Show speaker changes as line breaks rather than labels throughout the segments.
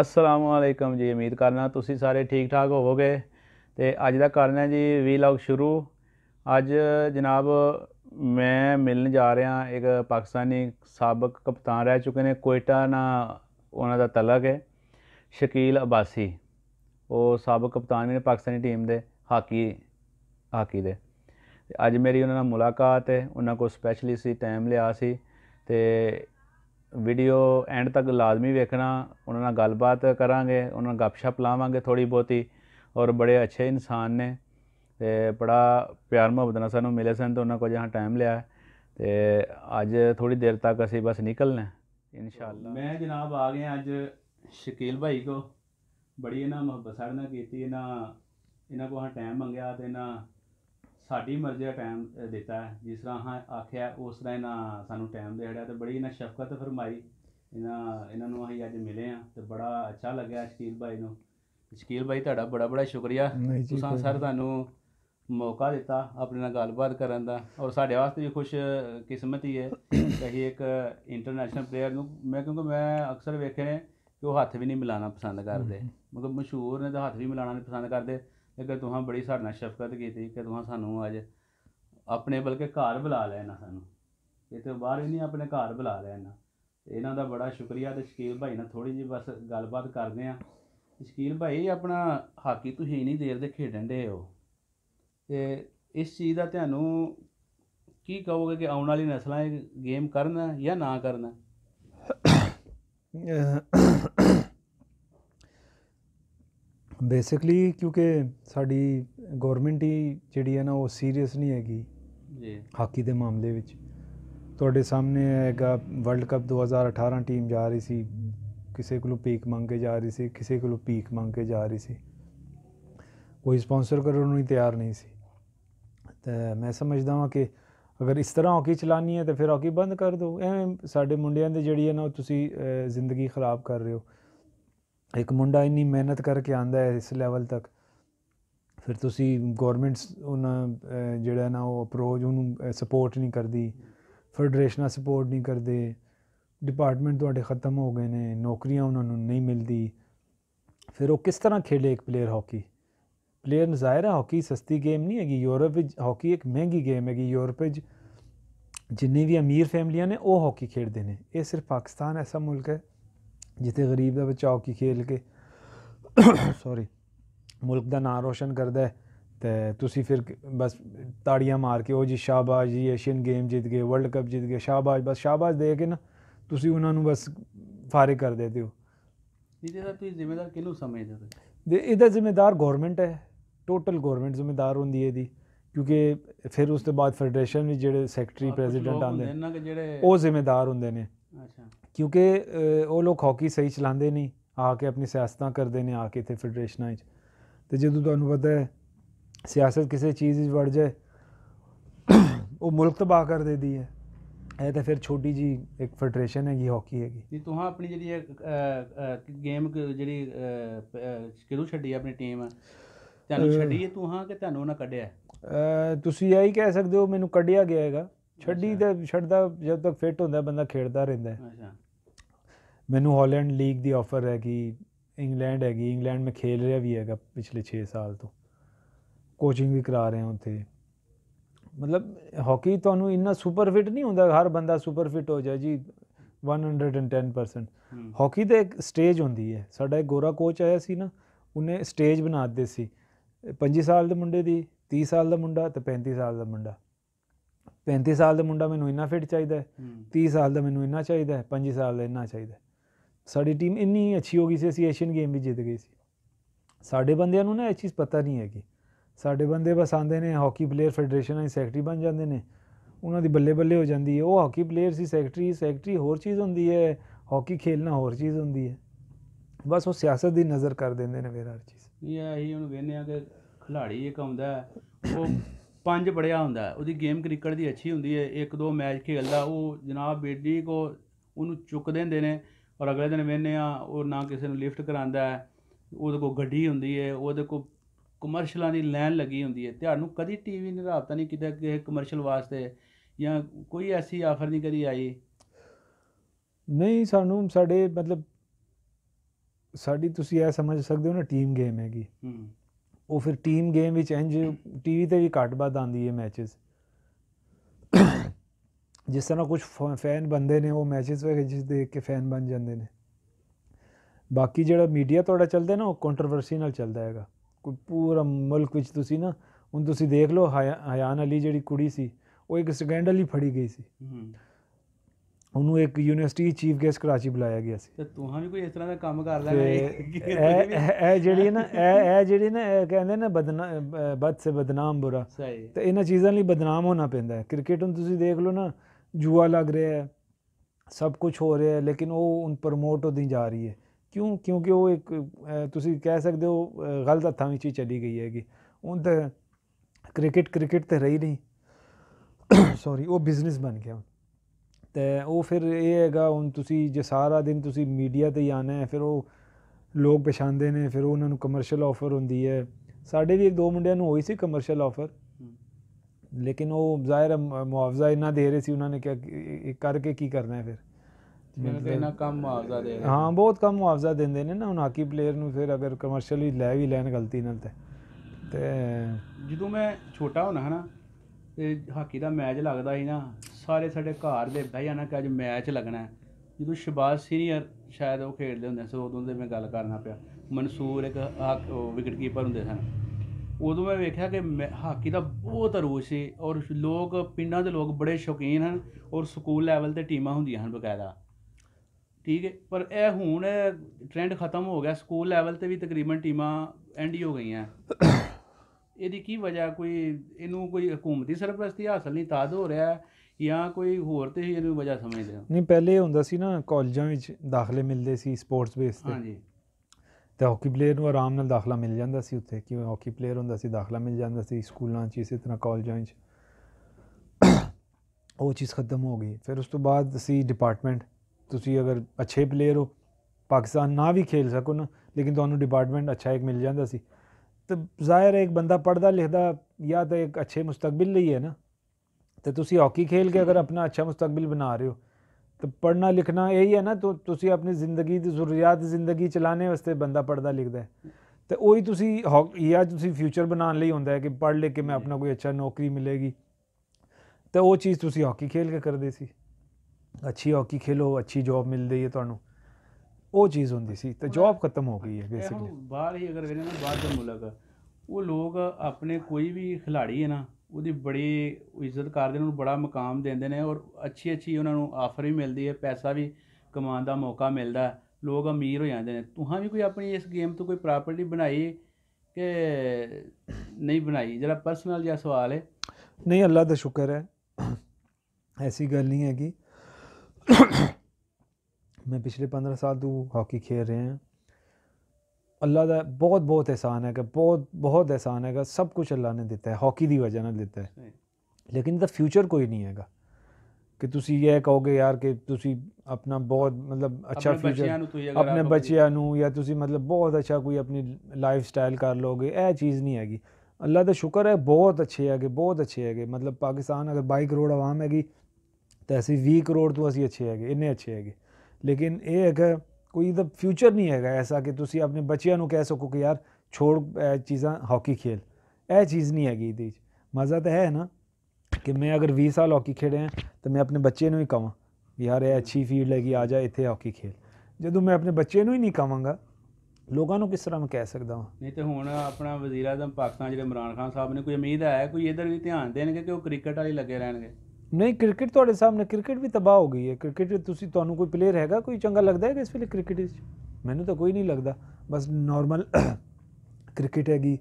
ਅਸਲਾਮ ਵਾਲੇਕਮ ਜੀ ਉਮੀਦ ਕਰਨਾ ਤੁਸੀਂ ਸਾਰੇ ਠੀਕ ਠਾਕ ਹੋਵੋਗੇ ਤੇ ਅੱਜ ਦਾ ਕਰਨਾ ਜੀ ਵੀਲੌਗ ਸ਼ੁਰੂ ਅੱਜ ਜਨਾਬ ਮੈਂ ਮਿਲਣ ਜਾ ਰਿਹਾ ਇੱਕ ਪਾਕਿਸਤਾਨੀ ਸਾਬਕ ਕਪਤਾਨ ਰਹਿ ਚੁੱਕੇ ਨੇ ਕੋਇਟਾ ਨਾ ਉਹਨਾਂ ਦਾ ਤਲਕ ਹੈ ਸ਼ਕੀਲ ਅਬਾਸੀ ਉਹ ਸਾਬਕ ਕਪਤਾਨ ਨੇ ਪਾਕਿਸਤਾਨੀ ਟੀਮ ਦੇ ਹਾਕੀ ਹਾਕੀ ਦੇ ਤੇ ਅੱਜ ਮੇਰੀ ਉਹਨਾਂ ਨਾਲ ਮੁਲਾਕਾਤ ਹੈ ਉਹਨਾਂ ਕੋਲ ਸਪੈਸ਼ਲੀ ਸੀ ਟਾਈਮ ਲਿਆ ਸੀ ਤੇ ਵੀਡੀਓ ਐਂਡ ਤੱਕ ਲਾਜ਼ਮੀ ਵੇਖਣਾ, ਉਹਨਾਂ ਨਾਲ ਗੱਲਬਾਤ ਕਰਾਂਗੇ, ਉਹਨਾਂ ਨਾਲ ਗੱਪਸ਼ਪ ਲਾਵਾਂਗੇ ਥੋੜੀ ਬਹੁਤੀ, ਔਰ ਬੜੇ ਅੱਛੇ ਇਨਸਾਨ ਨੇ ਤੇ ਬੜਾ ਪਿਆਰ ਮੁਹੱਬਤ ਨਾਲ ਸਾਨੂੰ ਮਿਲੇ ਸਨ ਤੇ ਉਹਨਾਂ ਕੋਲ ਜਹਾਂ ਟਾਈਮ ਲਿਆ ਤੇ ਅੱਜ ਥੋੜੀ ਦੇਰ ਤੱਕ ਅਸੀਂ ਬਸ ਨਿਕਲਣਾ ਇਨਸ਼ਾਅੱਲਾ। ਮੈਂ ਜਨਾਬ ਆ ਗਏ ਅੱਜ ਸ਼ਕੀਲ ਭਾਈ ਕੋ ਬੜੀ ਇਹਨਾਂ ਮੁਹੱਬਤ ਸਾਡੇ ਨਾਲ ਕੀਤੀ, ਇਹਨਾਂ ਇਹਨਾਂ ਕੋਲ ਹਾਂ ਟਾਈਮ ਮੰਗਿਆ ਤੇ ਇਹਨਾਂ ਸਾਡੀ ਮਰਜ਼ੀ ਦਾ ਟਾਈਮ ਦਿੱਤਾ। ਜਿਸ ਤਰ੍ਹਾਂ ਹਾਂ ਆਖਿਆ ਉਸ ਤਰ੍ਹਾਂ ਇਹਨਾਂ ਸਾਨੂੰ ਟਾਈਮ ਦੇ ਛੜਿਆ ਤੇ ਬੜੀ ਇਹਨਾਂ ਸ਼ਫਕਤ ਫਰਮਾਈ। ਇਹਨਾਂ ਇਹਨਾਂ ਨੂੰ ਅਸੀਂ ਅੱਜ ਮਿਲੇ ਆ ਤੇ ਬੜਾ ਅੱਛਾ ਲੱਗਿਆ ਸ਼ਕੀਲ ਭਾਈ ਨੂੰ। ਸ਼ਕੀਲ ਭਾਈ ਤੁਹਾਡਾ ਬੜਾ ਬੜਾ ਸ਼ੁਕਰੀਆ। ਤੁਸੀਂ ਸਰ ਤੁਹਾਨੂੰ ਮੌਕਾ ਦਿੱਤਾ ਆਪਣੇ ਨਾਲ ਗੱਲਬਾਤ ਕਰਨ ਦਾ। ਔਰ ਸਾਡੇ ਵਾਸਤੇ ਵੀ ਖੁਸ਼ ਕਿਸਮਤ ਹੀ ਹੈ ਕਿ ਅਸੀਂ ਇੱਕ ਇੰਟਰਨੈਸ਼ਨਲ ਪਲੇਅਰ ਨੂੰ ਮੈਂ ਕਿਉਂਕਿ ਮੈਂ ਅਕਸਰ ਵੇਖੇ ਨੇ ਕਿ ਉਹ ਹੱਥ ਵੀ ਨਹੀਂ ਮਿਲਾਉਣਾ ਪਸੰਦ ਕਰਦੇ। ਮਤਲਬ ਮਸ਼ਹੂਰ ਨੇ ਤਾਂ ਹੱਥ ਵੀ ਮਿਲਾਉਣਾ ਨਹੀਂ ਪਸੰਦ ਕਰਦੇ। ਲੇਕਿਨ ਤੁਹਾਂ ਬੜੀ ਸਾਡੇ ਨਾਲ ਸ਼ਫਕਤ ਕੀਤੀ ਕਿ ਤੁਹਾਂ ਸਾਨੂੰ ਅੱਜ ਆਪਣੇ ਬਲਕਿ ਘਰ ਬੁਲਾ ਲਿਆ ਨਾ ਸਾਨੂੰ। ਕਿਤੇ ਬਾਹਰ ਹੀ ਨਹੀਂ ਆਪਣੇ ਘਰ ਬੁਲਾ ਲਿਆ ਨਾ ਤੇ ਇਹਨਾਂ ਦਾ ਬੜਾ ਸ਼ੁਕਰੀਆ ਤੇ ਸ਼ਕੀਲ ਭਾਈ ਨਾਲ ਥੋੜੀ ਜਿਹੀ ਬਸ ਗੱਲਬਾਤ ਕਰਦੇ ਆ ਸ਼ਕੀਲ ਭਾਈ, ਆਪਣਾ ਹਾਕੀ ਤੁਸੀਂ ਨਹੀਂ ਦੇਰ ਦੇ ਖੇਡਣ ਦੇ ਹੋ। ਤੇ ਇਸ ਚੀਜ਼ ਦਾ ਤੁਹਾਨੂੰ ਕੀ ਕਹੋਗੇ ਕਿ ਆਉਣ ਵਾਲੀ ਨਸਲਾਂ ਇਹ ਗੇਮ ਕਰਨ ਜਾਂ ਨਾ ਕਰਨ?
ਬੇਸਿਕਲੀ ਕਿਉਂਕਿ ਸਾਡੀ ਗਵਰਨਮੈਂਟ ਹੀ ਜਿਹੜੀ ਹੈ ਨਾ ਉਹ ਸੀਰੀਅਸ ਨਹੀਂ ਹੈਗੀ
ਜੀ।
ਹਾਕੀ ਦੇ ਮਾਮਲੇ ਵਿੱਚ। ਤੁਹਾਡੇ ਸਾਹਮਣੇ ਹੈਗਾ ਵਰਲਡ ਕੱਪ 2018 ਟੀਮ ਜਾ ਰਹੀ ਸੀ। ਕਿਸੇ ਕੋਲੋਂ ਪੀਕ ਮੰਗ ਕੇ ਜਾ ਰਹੀ ਸੀ ਕਿਸੇ ਕੋਲੋਂ ਪੀਕ ਮੰਗ ਕੇ ਜਾ ਰਹੀ ਸੀ। ਕੋਈ ਸਪਾਂਸਰ ਕਰਨ ਨੂੰ ਹੀ ਤਿਆਰ ਨਹੀਂ ਸੀ। ਤੇ ਮੈਂ ਸਮਝਦਾ ਹਾਂ ਕਿ ਅਗਰ ਇਸ ਤਰ੍ਹਾਂ ਹਾਕੀ ਚਲਾਨੀ ਹੈ ਤਾਂ ਫਿਰ ਹਾਕੀ ਬੰਦ ਕਰ ਦਿਓ। ਐਵੇਂ ਸਾਡੇ ਮੁੰਡਿਆਂ ਦੀ ਜਿਹੜੀ ਹੈ ਨਾ ਉਹ ਤੁਸੀਂ ਜ਼ਿੰਦਗੀ ਖਰਾਬ ਕਰ ਰਹੇ ਹੋ। ਇੱਕ ਮੁੰਡਾ ਇੰਨੀ ਮਿਹਨਤ ਕਰਕੇ ਆਂਦਾ ਹੈ ਇਸ ਲੈਵਲ ਤੱਕ। ਫਿਰ ਤੁਸੀਂ ਗਵਰਨਮੈਂਟਸ ਉਹਨਾਂ ਜਿਹੜਾ ਨਾ ਉਹ ਅਪਰੋਚ ਉਹਨੂੰ ਸਪੋਰਟ ਨਹੀਂ ਕਰਦੀ ਫੈਡਰੇਸ਼ਨਾਂ ਸਪੋਰਟ ਨਹੀਂ ਕਰਦੇ ਡਿਪਾਰਟਮੈਂਟ ਤੁਹਾਡੇ ਖਤਮ ਹੋ ਗਏ ਨੇ, ਨੌਕਰੀਆਂ ਉਹਨਾਂ ਨੂੰ ਨਹੀਂ ਮਿਲਦੀ। ਫਿਰ ਉਹ ਕਿਸ ਤਰ੍ਹਾਂ ਖੇਡੇ ਇੱਕ ਪਲੇਅਰ ਹਾਕੀ ਪਲੇਅਰ ਜ਼ਾਹਿਰ ਹੈ ਹਾਕੀ ਸਸਤੀ ਗੇਮ ਨਹੀਂ ਹੈਗੀ ਯੂਰਪ ਵਿੱਚ ਹਾਕੀ ਇੱਕ ਮਹਿੰਗੀ ਗੇਮ ਹੈਗੀ ਯੂਰਪ ਵਿੱਚ ਜਿੰਨੇ ਵੀ ਅਮੀਰ ਫੈਮਲੀਆਂ ਨੇ ਉਹ ਹਾਕੀ ਖੇਡਦੇ ਨੇ। ਇਹ ਸਿਰਫ ਪਾਕਿਸਤਾਨ ਐਸਾ ਮੁਲਕ ਹੈ ਜਿੱਥੇ ਗਰੀਬ ਦਾ ਬੱਚਾ ਹਾਕੀ ਖੇਲ ਕੇ ਸੌਰੀ ਮੁਲਕ ਦਾ ਨਾਂ ਰੋਸ਼ਨ ਕਰਦਾ ਹੈ ਤੇ ਤੁਸੀਂ ਫਿਰ ਬਸ ਤਾੜੀਆਂ ਮਾਰ ਕੇ ਉਹ ਜੀ ਸ਼ਾਬਾਸ਼ ਜੀ ਏਸ਼ੀਅਨ ਗੇਮ ਜਿੱਤ ਗਏ ਵਰਲਡ ਕੱਪ ਜਿੱਤ ਗਏ ਸ਼ਾਬਾਸ਼ ਬਸ ਸ਼ਾਬਾਸ਼ ਦੇ ਕੇ ਨਾ ਤੁਸੀਂ ਉਹਨਾਂ ਨੂੰ ਬਸ ਫਾਰਿਗ ਕਰ ਦਿੰਦੇ ਹੋ।
ਇਹਦੇ ਦਾ ਤੁਸੀਂ ਜ਼ਿੰਮੇਦਾਰ ਕਿਹਨੂੰ ਸਮਝਦੇ ਹੋ
ਦੇ ਇਹਦਾ ਜ਼ਿੰਮੇਦਾਰ ਗਵਰਨਮੈਂਟ ਹੈ ਟੋਟਲ ਗਵਰਨਮੈਂਟ ਜ਼ਿੰਮੇਦਾਰ ਹੁੰਦੀ ਹੈ ਇਹਦੀ ਕਿਉਂਕਿ ਫਿਰ ਉਸ ਤੋਂ ਬਾਅਦ ਫੈਡਰੇਸ਼ਨ ਵਿੱਚ ਜਿਹੜੇ ਸੈਕਟਰੀ ਪ੍ਰੈਜ਼ੀਡੈਂਟ ਆਉਂਦੇ ਨੇ ਉਹ ਜ਼ਿੰਮੇਦਾਰ ਹੁੰਦੇ ਨੇ।
ਅੱਛਾ।
ਕਿਉਂਕਿ ਉਹ ਲੋਕ ਹਾਕੀ ਸਹੀ ਚਲਾਉਂਦੇ ਨਹੀਂ ਆ ਕੇ ਆਪਣੀ ਸਿਆਸਤਾਂ ਕਰਦੇ ਨੇ ਆ ਕੇ ਇੱਥੇ ਫੈਡਰੇਸ਼ਨਾਂ ਵਿੱਚ। ਤੇ ਜਦੋਂ ਤੁਹਾਨੂੰ ਪਤਾ ਹੈ ਸਿਆਸਤ ਕਿਸੇ ਚੀਜ਼ ਵਿੱਚ ਵੜ ਜਾਏ ਉਹ ਮੁਲਕ ਤਬਾਹ ਕਰ ਦਿੰਦੀ ਹੈ। ਇਹ ਤਾਂ ਫਿਰ ਛੋਟੀ ਜੀ ਇੱਕ ਫੈਡਰੇਸ਼ਨ ਹੈਗੀ ਹਾਕੀ ਹੈਗੀ।
ਜੀ ਤੁਹਾਂ ਆਪਣੀ ਜਿਹੜੀ ਗੇਮ ਜਿਹੜੀ ਕਿਹਨੂੰ ਛੱਡੀ ਆਪਣੀ ਟੀਮ? ਤੁਹਾਨੂੰ ਛੱਡੀ ਹੈ ਤੁਹਾਂ ਕਿ ਤੁਹਾਨੂੰ ਉਹਨਾਂ ਕੱਢਿਆ?
ਤੁਸੀਂ ਇਹ ਹੀ ਕਹਿ ਸਕਦੇ ਹੋ ਮੈਨੂੰ ਕੱਢਿਆ ਗਿਆ ਹੈਗਾ। ਛੱਡੀ। ਤੇ ਛੱਡਦਾ ਜਦ ਤੱਕ ਫਿੱਟ ਹੁੰਦਾ ਬੰਦਾ ਖੇਡਦਾ ਰਹਿੰਦਾ ਹੈ।
ਅੱਛਾ।
ਮੈਨੂੰ ਹਾਲੈਂਡ ਲੀਗ ਦੀ ਆਫਰ ਹੈਗੀ ਇੰਗਲੈਂਡ ਹੈਗੀ। ਇੰਗਲੈਂਡ ਮੈਂ ਖੇਲ ਰਿਹਾ ਵੀ ਹੈਗਾ ਪਿਛਲੇ 6 ਸਾਲ ਤੋਂ। ਕੋਚਿੰਗ ਵੀ ਕਰਾ ਰਿਹਾ ਉੱਥੇ। ਮਤਲਬ ਹਾਕੀ ਤੁਹਾਨੂੰ ਇੰਨਾ ਸੁਪਰ ਫਿਟ ਨਹੀਂ ਹੁੰਦਾ ਹਰ ਬੰਦਾ ਸੁਪਰ ਫਿਟ ਹੋ ਜਾਏ ਜੀ 110%
ਹੂੰ।
ਹਾਕੀ ਤੇ ਇੱਕ ਸਟੇਜ ਹੁੰਦੀ ਹੈ। ਸਾਡਾ ਇੱਕ ਗੋਰਾ ਕੋਚ ਆਇਆ ਸੀ ਨਾ ਉਹਨੇ ਸਟੇਜ ਬਣਾ ਦਿੱਤੀ ਸੀ। 25 ਸਾਲ ਦੇ ਮੁੰਡੇ ਦੀ 30 ਸਾਲ ਦਾ ਮੁੰਡਾ ਤੇ 35 ਸਾਲ ਦਾ ਮੁੰਡਾ। 35 ਸਾਲ ਦਾ ਮੁੰਡਾ ਮੈਨੂੰ ਇੰਨਾ ਫਿਟ ਚਾਹੀਦਾ ਹੈ
ਹੂੰ।
30 ਸਾਲ ਦਾ ਮੈਨੂੰ ਇੰਨਾ ਚਾਹੀਦਾ ਹੈ 25 ਸਾਲ ਦਾ ਇੰਨਾ ਚਾਹੀਦਾ ਸਾਡੀ ਟੀਮ ਇੰਨੀ ਅੱਛੀ ਹੋ ਗਈ ਸੀ ਅਸੀਂ ਏਸ਼ੀਅਨ ਗੇਮ ਵੀ ਜਿੱਤ ਗਏ ਸੀ। ਸਾਡੇ ਬੰਦਿਆਂ ਨੂੰ ਨਾ ਇਹ ਚੀਜ਼ ਪਤਾ ਨਹੀਂ ਹੈਗੀ। ਸਾਡੇ ਬੰਦੇ ਬਸ ਆਉਂਦੇ ਨੇ ਹਾਕੀ ਪਲੇਅਰ ਫੈਡਰੇਸ਼ਨ ਦੇ ਸੈਕਟਰੀ ਬਣ ਜਾਂਦੇ ਨੇ। ਉਹਨਾਂ ਦੀ ਬੱਲੇ ਬੱਲੇ ਹੋ ਜਾਂਦੀ ਹੈ। ਉਹ ਹਾਕੀ ਪਲੇਅਰ ਸੀ ਸੈਕਟਰੀ ਸੈਕਟਰੀ ਹੋਰ ਚੀਜ਼ ਹੁੰਦੀ ਹੈ। ਹਾਕੀ ਖੇਲਣਾ ਹੋਰ ਚੀਜ਼ ਹੁੰਦੀ ਹੈ। ਬਸ ਉਹ ਸਿਆਸਤ ਦੀ ਨਜ਼ਰ ਕਰ ਦਿੰਦੇ ਨੇ ਫਿਰ ਹਰ ਚੀਜ਼।
ਇਹ ਅਸੀਂ ਹੁਣ ਵੇਖਦੇ ਆ ਕਿ ਖਿਲਾੜੀ ਇੱਕ ਆਉਂਦਾ ਉਹ ਪੰਜ ਬੜਿਆ ਹੁੰਦਾ। ਉਹਦੀ ਗੇਮ ਕ੍ਰਿਕਟ ਦੀ ਅੱਛੀ ਹੁੰਦੀ ਹੈ ਇੱਕ ਦੋ ਮੈਚ ਖੇਲਦਾ ਉਹ ਜਨਾਬ ਬੇਡੀ ਕੋ ਉਹਨੂੰ ਚੁੱਕ ਦਿੰਦੇ ਨੇ ਔਰ ਅਗਲੇ ਦਿਨ ਵੇਖਦੇ ਆ ਉਹ ਨਾ ਕਿਸੇ ਨੂੰ ਲਿਫਟ ਕਰਾਂਦਾ ਹੈ ਉਹਦੇ ਕੋਲ ਗੱਡੀ ਹੁੰਦੀ ਹੈ ਉਹਦੇ ਕੋਲ ਕਮਰਸ਼ਲਾਂ ਦੀ ਲਾਈਨ ਲੱਗੀ ਹੁੰਦੀ ਹੈ ਤੁਹਾਨੂੰ ਕਦੀ ਟੀਵੀ ਨੇ ਰਾਬਤਾ ਨਹੀਂ ਕੀਤਾ ਕਿਸੇ ਕਮਰਸ਼ਲ ਵਾਸਤੇ ਜਾਂ ਕੋਈ ਐਸੀ ਆਫਰ ਨਹੀਂ ਕਦੀ ਆਈ
ਨਹੀਂ ਸਾਨੂੰ ਸਾਡੇ ਮਤਲਬ ਸਾਡੀ ਤੁਸੀਂ ਇਹ ਸਮਝ ਸਕਦੇ ਹੋ ਨਾ ਟੀਮ ਗੇਮ ਹੈਗੀ
ਹੂੰ
ਉਹ ਫਿਰ ਟੀਮ ਗੇਮ ਵਿੱਚ ਇੰਜ ਟੀਵੀ ਤੇ ਵੀ ਘੱਟ ਵੱਧ ਆਉਂਦੀ ਹੈ ਮੈਚਸ ਜਿਸ ਤਰ੍ਹਾਂ ਕੁਝ ਫੈਨ ਬੰਦੇ ਨੇ ਉਹ ਮੈਚਸ ਵੇਖ, ਜਿਸ ਦੇਖ ਕੇ ਫੈਨ ਬਣ ਜਾਂਦੇ ਨੇ। ਬਾਕੀ ਜਿਹੜਾ ਮੀਡੀਆ ਤੁਹਾਡਾ ਚੱਲਦਾ ਨਾ, ਉਹ ਕੰਟਰੋਵਰਸੀ ਨਾਲ ਚੱਲਦਾ ਹੈਗਾ। ਕੋਈ ਪੂਰਾ ਮੁਲਕ ਵਿੱਚ ਤੁਸੀਂ ਨਾ, ਹੁਣ ਤੁਸੀਂ ਦੇਖ ਲਓ ਹਯਾ- ਹਯਾਨ ਅਲੀ ਜਿਹੜੀ ਕੁੜੀ ਸੀ, ਉਹ ਇੱਕ ਸਕੈਂਡਲ ਹੀ ਫੜੀ ਗਈ ਸੀ। ਉਹਨੂੰ ਇੱਕ ਯੂਨੀਵਰਸਿਟੀ ਚੀਫ ਗੈਸਟ ਕਰਾਚੀ ਬੁਲਾਇਆ ਗਿਆ ਸੀ।
ਤੇ ਤੁਹਾਂ ਵੀ ਕੋਈ ਇਸ ਤਰ੍ਹਾਂ ਦਾ ਕੰਮ ਕਰ
ਤੇ
ਲੈਣਾ
ਇਹ ਇਹ- ਜਿਹੜੀ ਨਾ ਇਹ ਇਹ ਜਿਹੜੀ ਨਾ ਕਹਿੰਦੇ ਨਾ ਬਦਨਾ ਬਦ ਸੇ ਬਦਨਾਮ ਬੁਰਾ।
ਸਹੀ।
ਤੇ ਇਹਨਾਂ ਚੀਜ਼ਾਂ ਲਈ ਬਦਨਾਮ ਹੋਣਾ ਪੈਂਦਾ ਹੈ। ਕ੍ਰਿਕਟ ਨੂੰ ਤੁਸੀਂ ਦੇਖ ਲਓ ਨਾ ਜੂਆ ਲੱਗ ਰਿਹਾ ਹੈ ਸਭ ਕੁਝ ਹੋ ਰਿਹਾ ਹੈ ਲੇਕਿਨ ਉਹ ਹੁਣ ਪ੍ਰਮੋਟ ਹੁੰਦੀ ਜਾ ਰਹੀ ਹੈ। ਕਿਉਂ? ਕਿਉਂਕਿ ਉਹ ਇੱਕ ਤੁਸੀਂ ਕਹਿ ਸਕਦੇ ਹੋ ਗਲਤ ਹੱਥਾਂ ਵਿੱਚ ਹੀ ਚਲੀ ਗਈ ਹੈਗੀ। ਹੁਣ ਤਾਂ ਕ੍ਰਿਕਟ ਕ੍ਰਿਕਟ ਤੇ ਰਹੀ ਨਹੀਂ। ਸੌਰੀ ਉਹ ਬਿਜ਼ਨਸ ਬਣ ਗਿਆ। ਤੇ ਉਹ ਫਿਰ ਇਹ ਹੈਗਾ ਹੁਣ ਤੁਸੀਂ ਜੇ ਸਾਰਾ ਦਿਨ ਤੁਸੀਂ ਮੀਡੀਆ ਤੇ ਹੀ ਆਣਾ ਹੈ ਫਿਰ ਉਹ ਲੋਕ ਪਛਾਣਦੇ ਨੇ ਫਿਰ ਉਹਨਾਂ ਨੂੰ ਕਮਰਸ਼ੀਅਲ ਆਫਰ ਹੁੰਦੀ ਹੈ। ਸਾਡੇ ਵੀ ਇੱਕ ਦੋ ਮੁੰਡਿਆਂ ਨੂੰ ਹੋਈ ਸੀ ਕਮਰਸ਼ੀਅਲ ਆਫਰ ਲੇਕਿਨ ਉਹ ਜ਼ਾਹਿਰ ਮੁਆਵਜ਼ਾ ਇੰਨਾ ਦੇ ਰਹੇ ਸੀ ਉਹਨਾਂ ਨੇ ਕਿਹਾ ਕਿ ਕਰਕੇ ਕੀ ਕਰਨਾ ਹੈ ਫਿਰ।
ਇਹਨਾਂ ਕੰਮ ਮੁਆਵਜ਼ਾ ਦੇ ਰਹੇ
ਹਾਂ ਬਹੁਤ ਕਮ ਮੁਆਵਜ਼ਾ ਦਿੰਦੇ ਨੇ ਨਾ ਹੁਣ ਹਾਕੀ ਪਲੇਅਰ ਨੂੰ ਫਿਰ ਅਗਰ ਕਮਰਸ਼ੀਅਲੀ ਲੈ ਵੀ ਲੈਣ ਗਲਤੀ ਨਾਲ ਤੇ ਤੇ
ਜਦੋਂ ਮੈਂ ਛੋਟਾ ਹੁੰਦਾ ਹਨਾ ਤੇ ਹਾਕੀ ਦਾ ਮੈਚ ਲੱਗਦਾ ਸੀ ਨਾ ਸਾਰੇ ਸਾਡੇ ਘਰ ਦੇ ਬਹਿ ਜਾਣਾ ਕਿ ਅੱਜ ਮੈਚ ਲੱਗਣਾ ਜਦੋਂ ਸ਼ਬਾਜ਼ ਸੀਨੀਅਰ ਸ਼ਾਇਦ ਉਹ ਖੇਡਦੇ ਹੁੰਦੇ ਸੀ, ਉਦੋਂ ਦੇ ਮੈਂ ਗੱਲ ਕਰਨਾ ਪਿਆ। ਮਨਸੂਰ ਇੱਕ ਵਿਕਟ ਕੀਪਰ ਹੁੰਦੇ ਸਨ। ਉਦੋਂ ਮੈਂ ਵੇਖਿਆ ਕਿ ਮੈਂ- ਹਾਕੀ ਦਾ ਬਹੁਤ ਅਰੂਜ ਸੀ ਔਰ ਲੋਕ, ਪਿੰਡਾਂ ਦੇ ਲੋਕ ਬੜੇ ਸ਼ੌਕੀਨ ਹਨ ਔਰ ਸਕੂਲ ਲੈਵਲ ਤੇ ਟੀਮਾਂ ਹੁੰਦੀਆਂ ਹਨ ਬਕਾਇਦਾ। ਠੀਕ ਹੈ, ਪਰ ਇਹ ਹੁਣ ਟ੍ਰੈਂਡ ਖਤਮ ਹੋ ਗਿਆ। ਸਕੂਲ ਲੈਵਲ ਤੇ ਵੀ ਤਕਰੀਬਨ ਟੀਮਾਂ ਐਂਡ ਹੀ ਹੋ ਗਈਆਂ। ਇਹਦੀ ਕੀ ਵਜ੍ਹਾ? ਕੋਈ ਇਹਨੂੰ ਕੋਈ ਹਕੂਮਤੀ ਸਰਪ੍ਰਸਤੀ ਹਾਸਲ ਨਹੀਂ, ਤਦ ਹੋ ਰਿਹਾ ਜਾਂ ਕੋਈ ਹੋਰ ਤੇ ਹੀ ਇਹਨੂੰ ਵਜ੍ਹਾ ਸਮਝਦੇ ਹੋ?
ਨਹੀਂ ਪਹਿਲੇ ਹੁੰਦਾ ਸੀ ਨਾ ਕਾਲਜਾਂ ਵਿੱਚ ਦਾਖਲੇ ਮਿਲਦੇ ਸੀ ਸਪੋਰਟਸ ਬੇਸ ਤੇ।
ਹਾਂਜੀ।
ਤੇ ਹਾਕੀ ਪਲੇਅਰ ਨੂੰ ਆਰਾਮ ਨਾਲ ਦਾਖਲਾ ਮਿਲ ਜਾਂਦਾ ਸੀ ਉੱਥੇ ਕਿਉਂ ਹਾਕੀ ਪਲੇਅਰ ਹੁੰਦਾ ਸੀ ਦਾਖਲਾ ਮਿਲ ਜਾਂਦਾ ਸੀ ਸਕੂਲਾਂ 'ਚ ਇਸੇ ਤਰ੍ਹਾਂ ਕਾਲਜਾਂ 'ਚ ਉਹ ਚੀਜ਼ ਖਤਮ ਹੋ ਗਈ। ਫਿਰ ਉਸ ਤੋਂ ਬਾਅਦ ਸੀ ਡਿਪਾਰਟਮੈਂਟ ਤੁਸੀਂ ਅਗਰ ਅੱਛੇ ਪਲੇਅਰ ਹੋ ਪਾਕਿਸਤਾਨ ਨਾ ਵੀ ਖੇਲ ਸਕੋ ਨਾ ਲੇਕਿਨ ਤੁਹਾਨੂੰ ਡਿਪਾਰਟਮੈਂਟ ਅੱਛਾ ਇੱਕ ਮਿਲ ਜਾਂਦਾ ਸੀ। ਤੇ ਜ਼ਾਹਿਰ ਹੈ ਇੱਕ ਬੰਦਾ ਪੜਦਾ ਲਿਖਦਾ ਜਾਂ ਤਾਂ ਇੱਕ ਅੱਛੇ ਮੁਸਤਕਬਲ ਲਈ ਹੈ ਨਾ। ਤੇ ਤੁਸੀਂ ਹਾਕੀ ਖੇਲ ਕੇ ਅਗਰ ਆਪਣਾ ਅੱਛਾ ਮੁਸਤਕਬਲ ਬਣਾ ਰਹੇ ਹੋ ਤੇ ਪੜ੍ਹਨਾ ਲਿਖਣਾ ਇਹੀ ਹੈ ਨਾ ਤੋ ਤੁਸੀਂ ਆਪਣੀ ਜ਼ਿੰਦਗੀ ਦੀ ਜ਼ਰੂਰੀਅਤ ਜ਼ਿੰਦਗੀ ਚਲਾਉਣੇ ਵਾਸਤੇ ਬੰਦਾ ਪੜਦਾ ਲਿਖਦਾ ਹੈ। ਤੇ ਉਹੀ ਤੁਸੀਂ ਹਾਕ- ਜਾਂ ਤੁਸੀਂ ਫਿਊਚਰ ਬਣਾਉਣ ਲਈ ਹੁੰਦਾ ਹੈ ਕਿ ਪੜ੍ਹ ਲਿਖ ਕੇ ਮੈਂ ਆਪਣਾ ਕੋਈ ਅੱਛਾ ਨੌਕਰੀ ਮਿਲੇਗੀ। ਤੇ ਉਹ ਚੀਜ਼ ਤੁਸੀਂ ਹਾਕੀ ਖੇਲ ਕੇ ਕਰਦੇ ਸੀ। ਅੱਛੀ ਹਾਕੀ ਖੇਲੋ ਅੱਛੀ ਜੌਬ ਮਿਲਦੀ ਹੈ ਤੁਹਾਨੂੰ। ਉਹ ਚੀਜ਼ ਹੁੰਦੀ ਸੀ ਤੇ ਜੌਬ ਖਤਮ ਹੋ ਗਈ ਹੈ ਬੇਸਿਕਲੀ
ਬਾਹਰ ਹੀ ਅਗਰ ਵੇਖੇ ਨਾ ਬਾਹਰ ਦੇ ਮੁਲਕ ਉਹ ਲੋਕ ਆਪਣੇ ਕੋਈ ਵੀ ਖਿਲਾੜੀ ਹੈ ਨਾ ਉਹਦੀ ਬੜੀ ਇੱਜ਼ਤ ਕਰਦੇ ਨੇ, ਉਹਨੂੰ ਬੜਾ ਮਕਾਮ ਦਿੰਦੇ ਨੇ ਔਰ ਅੱਛੀ ਅੱਛੀ ਉਹਨਾਂ ਨੂੰ ਆਫਰ ਵੀ ਮਿਲਦੀ ਹੈ, ਪੈਸਾ ਵੀ ਕਮਾਉਣ ਦਾ ਮੌਕਾ ਮਿਲਦਾ ਲੋਕ ਅਮੀਰ ਹੋ ਜਾਂਦੇ ਨੇ। ਤੁਹਾਂ ਵੀ ਕੋਈ ਆਪਣੀ ਇਸ ਗੇਮ ਤੋਂ ਕੋਈ ਪ੍ਰਾਪਰਟੀ ਬਣਾਈ ਕਿ ਨਹੀਂ ਬਣਾਈ? ਜਿਹੜਾ ਪਰਸਨਲ ਜਿਹਾ ਸਵਾਲ ਹੈ।
ਨਹੀਂ, ਅੱਲਾ ਦਾ ਸ਼ੁਕਰ ਹੈ। ਐਸੀ ਗੱਲ ਨਹੀਂ ਹੈਗੀ। ਮੈਂ ਪਿਛਲੇ 15 ਸਾਲ ਤੋਂ ਹਾਕੀ ਖੇਡ ਰਿਹਾ ਹਾਂ। ਅੱਲਾ ਦਾ ਬਹੁਤ ਬਹੁਤ ਇਹਸਾਨ ਹੈਗਾ ਬਹੁਤ ਬਹੁਤ ਇਹਸਾਨ ਹੈਗਾ ਸਭ ਕੁਝ ਅੱਲਾ ਨੇ ਦਿੱਤਾ ਹੈ ਹਾਕੀ ਦੀ ਵਜ੍ਹਾ ਨਾਲ ਦਿੱਤਾ ਹੈ ਲੇਕਿਨ ਇਹਦਾ ਫਿਊਚਰ ਕੋਈ ਨਹੀਂ ਹੈਗਾ ਕਿ ਤੁਸੀਂ ਇਹ ਕਹੋਗੇ ਯਾਰ ਕਿ ਤੁਸੀਂ ਆਪਣਾ ਬਹੁਤ ਮਤਲਬ ਅੱਛਾ
ਆਪਣੇ ਬੱਚਿਆਂ
ਫਿਊਚਰ
ਨੂੰ ਤੁਸੀਂ ਅਗਰ
ਆਪਣੇ
ਆਖੋ ਕਿ-
ਬੱਚਿਆਂ ਨੂੰ ਜਾਂ ਤੁਸੀਂ ਮਤਲਬ ਬਹੁਤ ਅੱਛਾ ਕੋਈ ਆਪਣੀ ਲਾਈਫ ਸਟਾਈਲ ਕਰ ਲੋਗੇ ਇਹ ਚੀਜ਼ ਨਹੀਂ ਹੈਗੀ ਅੱਲਾ ਦਾ ਸ਼ੁਕਰ ਹੈ ਬਹੁਤ ਅੱਛੇ ਹੈਗੇ ਬਹੁਤ ਅੱਛੇ ਹੈਗੇ ਮਤਲਬ ਪਾਕਿਸਤਾਨ ਅਗਰ 22 ਕਰੋੜ ਆਵਾਮ ਹੈਗੀ ਤਾਂ ਅਸੀਂ 20 ਕਰੋੜ ਤੋਂ ਅਸੀਂ ਅੱਛੇ ਹੈਗੇ ਇੰਨੇ ਅੱਛੇ ਹੈਗੇ ਲੇਕਿਨ ਇਹ ਹੈਗਾ ਕੋਈ ਇਹਦਾ ਫਿਊਚਰ ਨਹੀਂ ਹੈਗਾ ਐਸਾ ਕਿ ਤੁਸੀਂ ਆਪਣੇ ਬੱਚਿਆਂ ਨੂੰ ਕਹਿ ਸਕੋ ਕਿ ਯਾਰ ਛੋੜ, ਇਹ ਚੀਜ਼ਾਂ ਹਾਕੀ ਖੇਲ। ਇਹ ਚੀਜ਼ ਨਹੀਂ ਹੈਗੀ ਇਹਦੇ 'ਚ ਮਜ਼ਾ ਤਾਂ ਹੈ ਨਾ ਕਿ ਮੈਂ ਅਗਰ 20 ਸਾਲ ਹਾਕੀ ਖੇਡਿਆ ਤਾਂ ਮੈਂ ਆਪਣੇ ਬੱਚੇ ਨੂੰ ਹੀ ਕਹਾਂ ਵੀ ਯਾਰ ਇਹ ਅੱਛੀ ਫੀਲਡ ਹੈਗੀ, ਆ ਜਾ ਇੱਥੇ ਹਾਕੀ ਖੇਲ। ਜਦੋਂ ਮੈਂ ਆਪਣੇ ਬੱਚੇ ਨੂੰ ਹੀ ਨਹੀਂ ਕਹਾਂਗਾ ਲੋਕਾਂ ਨੂੰ ਕਿਸ ਤਰ੍ਹਾਂ ਮੈਂ ਕਹਿ ਸਕਦਾ ਹਾਂ
ਨਹੀਂ ਤੇ ਹੁਣ ਆਪਣਾ ਵਜ਼ੀਰ ਆਜ਼ਮ ਪਾਕਿਸਤਾਨ ਜਿਹੜੇ ਇਮਰਾਨ ਖਾਨ ਸਾਹਿਬ ਨੇ, ਕੋਈ ਉਮੀਦ ਹੈ, ਕੋਈ ਇਧਰ ਵੀ ਧਿਆਨ ਦੇਣਗੇ ਕਿ ਉਹ ਕ੍ਰਿਕਟ ਵਾਲੀ ਲੱਗੇ ਰਹਿਣਗੇ?
ਨਹੀਂ ਕ੍ਰਿਕਟ ਤੁਹਾਡੇ ਸਾਹਮਣੇ ਕ੍ਰਿਕਟ ਵੀ ਤਬਾਹ ਹੋ ਗਈ ਹੈ। ਕ੍ਰਿਕਟ ਤੁਸੀਂ ਤੁਹਾਨੂੰ ਕੋਈ ਪਲੇਅਰ ਹੈਗਾ? ਕੋਈ ਚੰਗਾ ਲੱਗਦਾ ਹੈ ਕਿ ਇਸ ਵੇਲੇ ਕ੍ਰਿਕਟ ਵਿੱਚ? ਮੈਨੂੰ ਤਾਂ ਕੋਈ ਨਹੀਂ ਲੱਗਦਾ। ਬਸ ਨਾਰਮਲ ਕ੍ਰਿਕਟ ਹੈਗੀ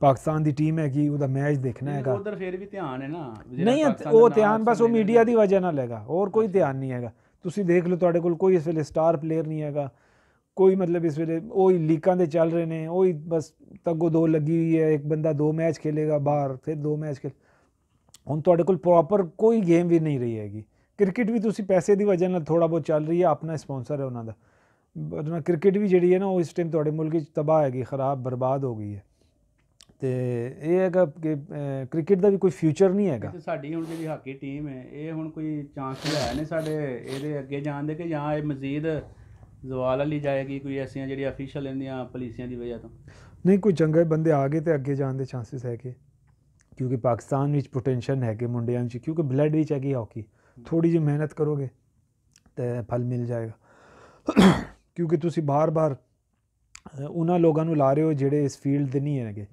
ਪਾਕਿਸਤਾਨ ਦੀ ਟੀਮ ਹੈਗੀ ਉਹਦਾ ਮੈਚ ਦੇਖਣਾ ਹੈਗਾ।
ਉਧਰ ਫੇਰ ਵੀ ਧਿਆਨ ਹੈ ਨਾ।
ਨਹੀਂ ਉਹ ਧਿਆਨ ਬਸ ਉਹ ਮੀਡੀਆ ਦੀ ਵਜ੍ਹਾ ਨਾਲ ਹੈਗਾ। ਹੋਰ ਕੋਈ ਧਿਆਨ ਨਹੀਂ ਹੈਗਾ। ਤੁਸੀਂ ਦੇਖ ਲਓ ਤੁਹਾਡੇ ਕੋਲ ਕੋਈ ਇਸ ਵੇਲੇ ਸਟਾਰ ਪਲੇਅਰ ਨਹੀਂ ਹੈਗਾ। ਕੋਈ ਮਤਲਬ ਇਸ ਵੇਲੇ ਉਹ ਹੀ ਲੀਕਾਂ ਦੇ ਚੱਲ ਰਹੇ ਨੇ ਉਹ ਹੀ ਬਸ ਤੱਗੋ ਦੋ ਲੱਗੀ ਹੋਈ ਹੈ। ਇੱਕ ਬੰਦਾ ਦੋ ਮੈਚ ਖੇਲੇਗਾ ਬਾਹਰ ਫਿਰ ਦੋ ਮੈਚ ਖੇਲ ਹੁਣ ਤੁਹਾਡੇ ਕੋਲ ਪ੍ਰੋਪਰ ਕੋਈ ਗੇਮ ਵੀ ਨਹੀਂ ਰਹੀ ਹੈਗੀ। ਕ੍ਰਿਕਟ ਵੀ ਤੁਸੀਂ ਪੈਸੇ ਦੀ ਵਜ੍ਹਾ ਨਾਲ ਥੋੜਾ ਬਹੁਤ ਚੱਲ ਰਹੀ ਹੈ ਆਪਣਾ ਸਪਾਂਸਰ ਹੈ ਉਹਨਾਂ ਦਾ। ਬਟ ਕ੍ਰਿਕਟ ਵੀ ਜਿਹੜੀ ਹੈ ਨਾ ਉਹ ਇਸ ਟਾਈਮ ਤੁਹਾਡੇ ਮੁਲਕ ਵਿੱਚ ਤਬਾਹ ਹੈਗੀ ਖਰਾਬ ਬਰਬਾਦ ਹੋ ਗਈ ਹੈ। ਤੇ ਇਹ ਹੈਗਾ ਕਿ ਕ੍ਰਿਕਟ ਦਾ ਵੀ ਕੋਈ ਫਿਊਚਰ ਨਹੀਂ ਹੈਗਾ।
ਤੇ ਸਾਡੀ ਹੁਣ ਜਿਹੜੀ ਹਾਕੀ ਟੀਮ ਹੈ ਇਹ ਹੁਣ ਕੋਈ ਚਾਂਸ ਹੈ ਨੇ ਸਾਡੇ ਇਹਦੇ ਅੱਗੇ ਜਾਣ ਦੇ ਕਿ ਜਾਂ ਇਹ ਮਜ਼ੀਦ ਜ਼ਵਾਲ ਵਾਲੀ ਜਾਏਗੀ ਕੋਈ ਐਸੀਆਂ ਜਿਹੜੀਆਂ ਅਫੀਸ਼ੀਅਲ ਇਹਦੀਆਂ ਪਾਲਿਸੀਆਂ ਦੀ ਵਜ੍ਹਾ ਤੋਂ।
ਨਹੀਂ ਕੋਈ ਚੰਗੇ ਬੰਦੇ ਆ ਗਏ ਤੇ ਅੱਗੇ ਜਾਣ ਦੇ ਚਾਂਸਸ ਹੈਗੇ। ਕਿਉਂਕਿ ਪਾਕਿਸਤਾਨ ਵਿੱਚ ਪੋਟੈਂਸ਼ੀਅਲ ਹੈਗੇ ਮੁੰਡਿਆਂ 'ਚ ਕਿਉਂਕਿ ਬਲੱਡ ਵਿੱਚ ਹੈਗੀ ਹਾਕੀ ਥੋੜੀ ਜਿਹੀ ਮਿਹਨਤ ਕਰੋਗੇ ਤੇ ਫਲ ਮਿਲ ਜਾਏਗਾ। ਕਿਉਂਕਿ ਤੁਸੀਂ ਬਾਰ-ਬਾਰ ਉਹਨਾਂ ਲੋਕਾਂ ਨੂੰ ਲਾ ਰਹੇ ਹੋ ਜਿਹੜੇ ਇਸ ਫੀਲਡ ਦੇ ਨਹੀਂ ਹੈਗੇ।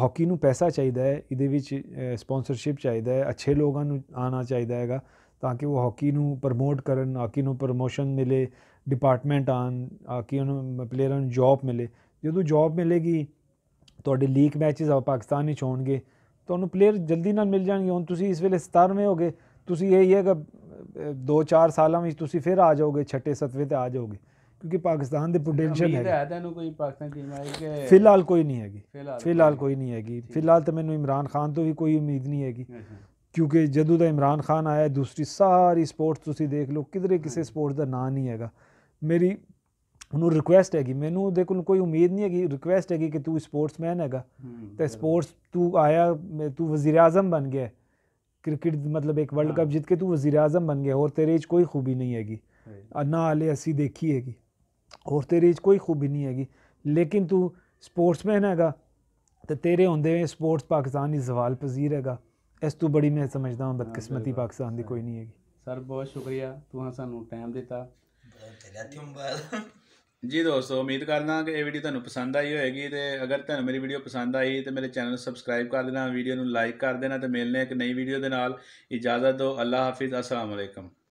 ਹਾਕੀ ਨੂੰ ਪੈਸਾ ਚਾਹੀਦਾ ਹੈ ਇਹਦੇ ਵਿੱਚ ਸਪਾਂਸਰਸ਼ਿਪ ਚਾਹੀਦਾ ਹੈ ਅੱਛੇ ਲੋਕਾਂ ਨੂੰ ਆਉਣਾ ਚਾਹੀਦਾ ਹੈਗਾ ਤਾਂ ਕਿ ਉਹ ਹਾਕੀ ਨੂੰ ਪ੍ਰਮੋਟ ਕਰਨ ਹਾਕੀ ਨੂੰ ਪ੍ਰਮੋਸ਼ਨ ਮਿਲੇ ਡਿਪਾਰਟਮੈਂਟ ਆਣ ਹਾਕੀ ਨੂੰ ਪਲੇਅਰਾਂ ਨੂੰ ਜੌਬ ਮਿਲੇ। ਜਦੋਂ ਜੌਬ ਮਿਲੇਗੀ ਤੁਹਾਡੇ ਲੀਗ ਮੈਚਸ ਆ ਪਾਕਿਸਤਾਨ ਵਿੱਚ ਹੋਣਗੇ। ਤੁਹਾਨੂੰ ਪਲੇਅਰ ਜਲਦੀ ਨਾਲ ਮਿਲ ਜਾਣਗੇ। ਹੁਣ ਤੁਸੀਂ ਇਸ ਵੇਲੇ 17ਵੇਂ ਹੋਗੇ ਤੁਸੀਂ ਇਹ ਹੀ ਹੈਗਾ 2-4 ਸਾਲਾਂ ਵਿੱਚ ਤੁਸੀਂ ਫਿਰ ਆ ਜਾਓਗੇ ਛੱਟੇ ਸੱਤਵੇਂ ਤੇ ਆ ਜਾਓਗੇ ਕਿਉਂਕਿ ਪਾਕਿਸਤਾਨ ਦੇ ਪੋਟੈਂਸ਼ੀਅਲ
ਉਮੀਦ
ਹੈ
ਹੈ ਤੈਨੂੰ ਕੋਈ ਪਾਕਿਸਤਾਨ ਟੀਮ ਆਈ ਕਿ
ਫਿਲਹਾਲ ਕੋਈ ਨਹੀਂ ਹੈਗੀ।
ਫਿਲਹਾਲ
ਫਿਲਹਾਲ ਕੋਈ ਨਹੀਂ ਹੈਗੀ। ਫਿਲਹਾਲ ਤਾਂ ਮੈਨੂੰ ਇਮਰਾਨ ਖਾਨ ਤੋਂ ਵੀ ਕੋਈ ਉਮੀਦ ਨਹੀਂ ਹੈਗੀ।
ਅੱਛਾ।
ਕਿਉਂਕਿ ਜਦੋਂ ਦਾ ਇਮਰਾਨ ਖਾਨ ਆਇਆ ਦੂਸਰੀ ਸਾਰੀ ਸਪੋਰਟਸ ਤੁਸੀਂ ਦੇਖ ਲਓ ਕਿਧਰੇ ਕਿਸੇ ਸਪੋਰਟ ਦਾ ਨਾਂ ਨਹੀਂ ਹੈਗਾ। ਮੇਰੀ ਉਹਨੂੰ ਰਿਕੁਐਸਟ ਹੈਗੀ। ਮੈਨੂੰ ਉਹਦੇ ਕੋਲ ਕੋਈ ਉਮੀਦ ਨਹੀਂ ਹੈਗੀ। ਰਿਕੁਐਸਟ ਹੈਗੀ ਕਿ ਤੂੰ ਸਪੋਰਟਸਮੈਨ ਹੈਗਾ।
ਹੂੰ,
ਤੇ ਸਪੋਰਟਸ ਤੂੰ ਆਇਆ ਮੈਂ- ਤੂੰ ਵਜ਼ੀਰ ਆਜ਼ਮ ਬਣ ਗਿਆ। ਕ੍ਰਿਕਟ ਮਤਲਬ ਇੱਕ ਵਰਲਡ
ਹਾਂ।
ਕੱਪ ਜਿੱਤ ਕੇ ਤੂੰ ਵਜ਼ੀਰ ਆਜ਼ਮ ਬਣ ਗਿਆ। ਹੋਰ ਤੇਰੇ 'ਚ ਕੋਈ ਖੂਬੀ ਨਹੀਂ ਹੈਗੀ।
ਸਹੀ।
ਅੰਨਾ ਵਾਲੇ ਅਸੀਂ ਦੇਖੀ ਹੈਗੀ। ਹੋਰ ਤੇਰੇ 'ਚ ਕੋਈ ਖੂਬੀ ਨਹੀਂ ਹੈਗੀ। ਲੇਕਿਨ ਤੂੰ ਸਪੋਰਟਸਮੈਨ ਹੈਗਾ। ਤੇ ਤੇਰੇ ਹੁੰਦੇ ਸਪੋਰਟਸ ਪਾਕਿਸਤਾਨ ਦੀ ਜ਼ਵਾਲ ਪਜ਼ੀਰ ਹੈਗਾ। ਇਸ ਤੋਂ ਬੜੀ ਮੈਂ ਸਮਝਦਾ ਹਾਂ ਬਦਕਿਸਮਤੀ
ਬਿਲਕੁਲ।
ਪਾਕਿਸਤਾਨ ਦੀ ਕੋਈ ਨਹੀਂ ਹੈਗੀ।
ਸਰ ਬਹੁਤ ਸ਼ੁਕਰੀਆ। ਤੂੰ ਸਾਨੂੰ ਜੀ ਦੋਸਤੋ, ਉਮੀਦ ਕਰਦਾ ਕਿ ਇਹ ਵੀਡੀਓ ਤੁਹਾਨੂੰ ਪਸੰਦ ਆਈ ਹੋਵੇਗੀ ਤੇ ਅਗਰ ਤੁਹਾਨੂੰ ਮੇਰੀ ਵੀਡੀਓ ਪਸੰਦ ਆਈ ਤੇ ਮੇਰੇ ਚੈਨਲ ਨੂੰ ਸਬਸਕ੍ਰਾਈਬ ਕਰ ਦੇਣਾ ਵੀਡੀਓ ਨੂੰ ਲਾਈਕ ਕਰ ਦੇਣਾ ਤੇ ਮਿਲਨੇ ਇੱਕ ਨਈ ਵੀਡੀਓ ਦੇ ਨਾਲ। ਇਜਾਜ਼ਤ ਦਿਓ ਅੱਲਾ ਹਾਫਿਜ਼ ਅਸਲਾਮ ਅਲੈਕਮ